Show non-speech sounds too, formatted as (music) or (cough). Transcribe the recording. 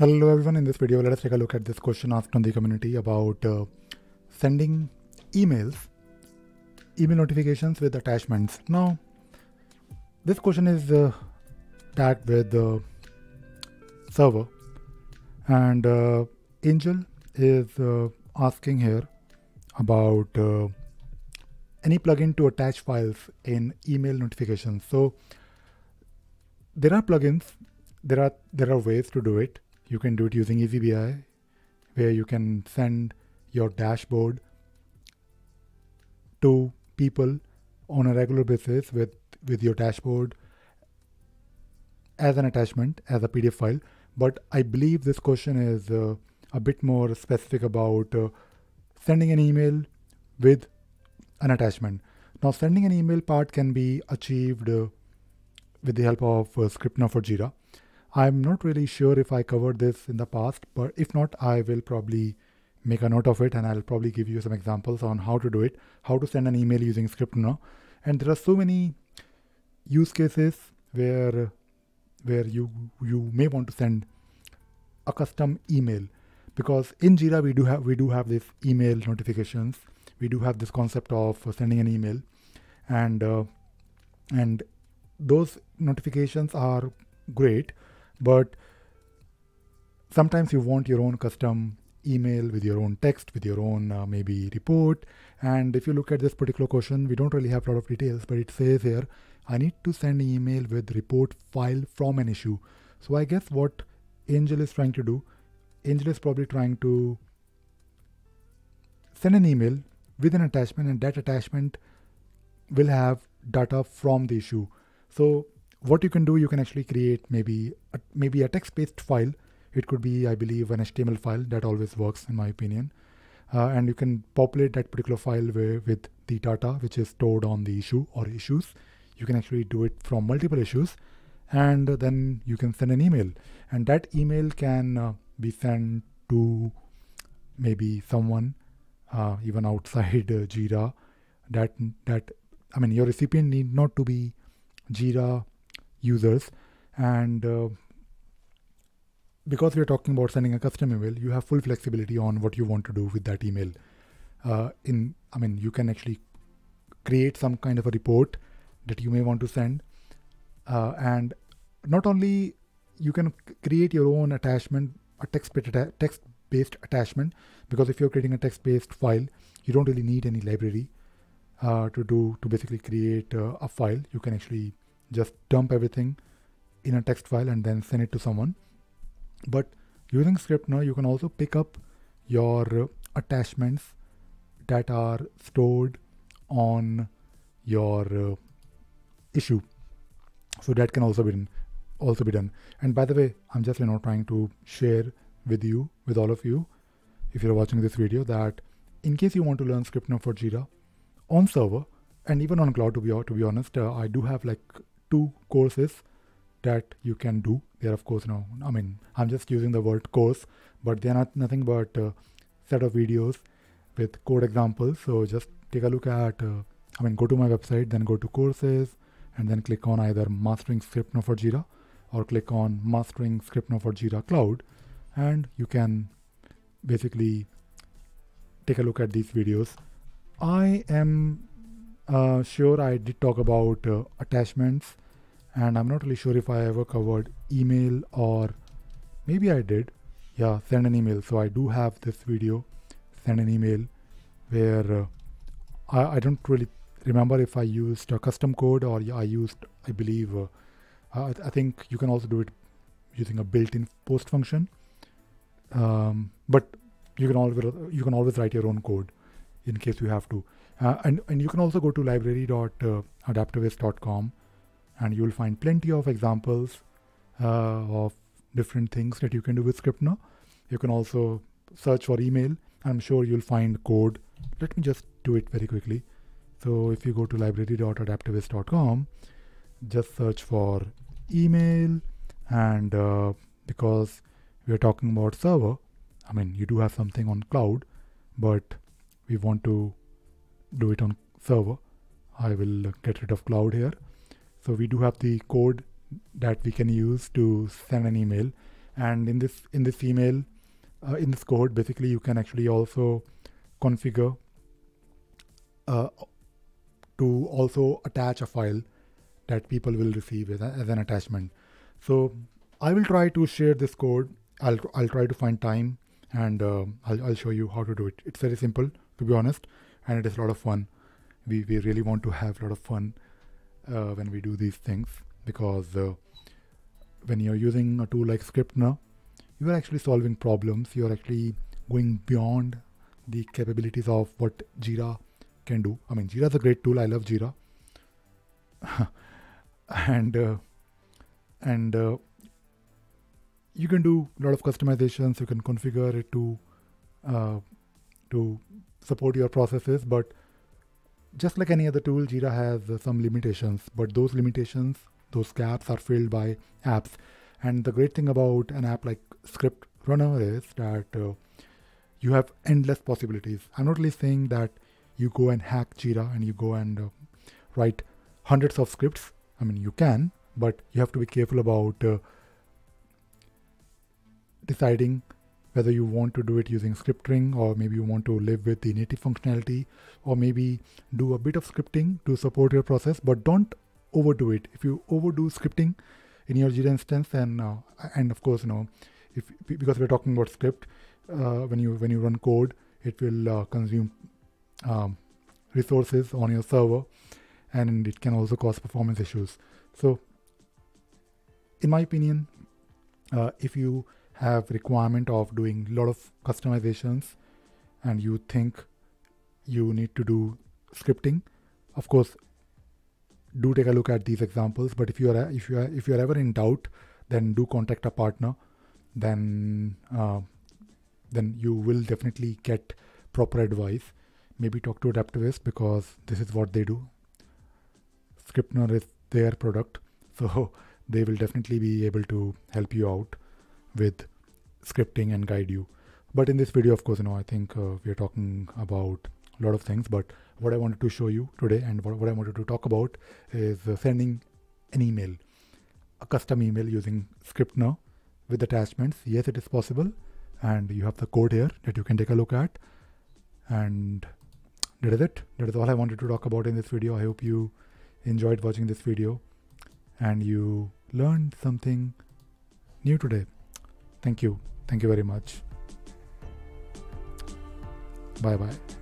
Hello everyone, in this video let us take a look at this question asked on the community about uh, sending emails, email notifications with attachments. Now, this question is uh, tagged with the uh, server and uh, Angel is uh, asking here about uh, any plugin to attach files in email notifications. So there are plugins, there are there are ways to do it you can do it using eazyBI, where you can send your dashboard to people on a regular basis with, with your dashboard as an attachment, as a PDF file. But I believe this question is uh, a bit more specific about uh, sending an email with an attachment. Now, sending an email part can be achieved uh, with the help of uh, ScriptRunner for Jira. I'm not really sure if I covered this in the past, but if not, I will probably make a note of it and I'll probably give you some examples on how to do it, how to send an email using ScriptRunner. And there are so many use cases where where you you may want to send a custom email because in Jira we do have we do have this email notifications. We do have this concept of sending an email, and uh, and those notifications are great but sometimes you want your own custom email with your own text with your own uh, maybe report. And if you look at this particular question we don't really have a lot of details but it says here i need to send an email with report file from an issue. So i guess what angel is trying to do angel is probably trying to send an email with an attachment and that attachment will have data from the issue. So what you can do, you can actually create maybe a, maybe a text-based file. It could be, I believe, an HTML file. That always works, in my opinion. Uh, and you can populate that particular file where, with the data which is stored on the issue or issues. You can actually do it from multiple issues, and then you can send an email. And that email can uh, be sent to maybe someone uh, even outside Jira. That that I mean, your recipient need not to be Jira users. And uh, because we're talking about sending a custom email you have full flexibility on what you want to do with that email. Uh, in i mean you can actually create some kind of a report that you may want to send. Uh, and not only you can create your own attachment a text text based attachment because if you're creating a text based file you don't really need any library uh, to do to basically create uh, a file. You can actually just dump everything in a text file and then send it to someone. But using ScriptRunner, you can also pick up your attachments that are stored on your uh, issue. So that can also be done, also be done. And by the way, I'm just you know trying to share with you, with all of you, if you're watching this video, that in case you want to learn ScriptRunner for Jira on server and even on cloud, to be to be honest, uh, I do have like two courses that you can do. They're of course, know, I mean, I'm just using the word course, but they're not nothing but a set of videos with code examples. So just take a look at, uh, I mean, go to my website, then go to courses, and then click on either Mastering ScriptRunner for Jira or click on Mastering ScriptRunner for Jira Cloud, and you can basically take a look at these videos. I am uh, sure I did talk about uh, attachments and I'm not really sure if I ever covered email or maybe I did. Yeah, send an email. So I do have this video, send an email, where uh, I, I, don't really remember if I used a custom code or I used, I believe, uh, I, I, think you can also do it using a built-in post function. Um, but you can always you can always write your own code in case you have to. Uh, and, and you can also go to library.adaptavist.com and you will find plenty of examples uh, of different things that you can do with ScriptRunner. You can also search for email. I'm sure you'll find code. Let me just do it very quickly. So if you go to library.adaptavist.com, just search for email and uh, because we're talking about server, I mean, you do have something on cloud, but we want to do it on server. I will get rid of cloud here. So we do have the code that we can use to send an email. And in this in this email uh, in this code basically you can actually also configure uh, to also attach a file that people will receive as, a, as an attachment. So I will try to share this code. I'll, I'll try to find time and uh, I'll, I'll show you how to do it. It's very simple to be honest and it is a lot of fun we, we really want to have a lot of fun uh, when we do these things because uh, when you're using a tool like ScriptRunner, you are actually solving problems. You're actually going beyond the capabilities of what Jira can do. I mean, Jira is a great tool. I love Jira, (laughs) and uh, and uh, you can do a lot of customizations. You can configure it to uh, to support your processes, but just like any other tool, Jira has some limitations. But those limitations those gaps are filled by apps. And the great thing about an app like Script Runner is that uh, you have endless possibilities. I'm not really saying that you go and hack Jira and you go and uh, write hundreds of scripts. I mean, you can, but you have to be careful about uh, deciding whether you want to do it using scripting or maybe you want to live with the native functionality or maybe do a bit of scripting to support your process but don't overdo it. If you overdo scripting in your Jira instance, then uh, and of course, you know, if because we're talking about script, uh, when you when you run code, it will uh, consume um, resources on your server, and it can also cause performance issues. So, in my opinion, uh, if you have requirement of doing a lot of customizations, and you think you need to do scripting, of course do take a look at these examples. But if you are if you are if you are ever in doubt, then do contact a partner. Then uh, then you will definitely get proper advice. Maybe talk to Adaptavist because this is what they do. ScriptRunner is their product, (laughs) so they will definitely be able to help you out with scripting and guide you. But in this video, of course, you know, I think uh, we are talking about a lot of things, but what I wanted to show you today and what, what I wanted to talk about is uh, sending an email, a custom email using ScriptRunner with attachments. Yes, it is possible. And you have the code here that you can take a look at. And that is it. That is all I wanted to talk about in this video. I hope you enjoyed watching this video and you learned something new today. Thank you. Thank you very much. Bye bye.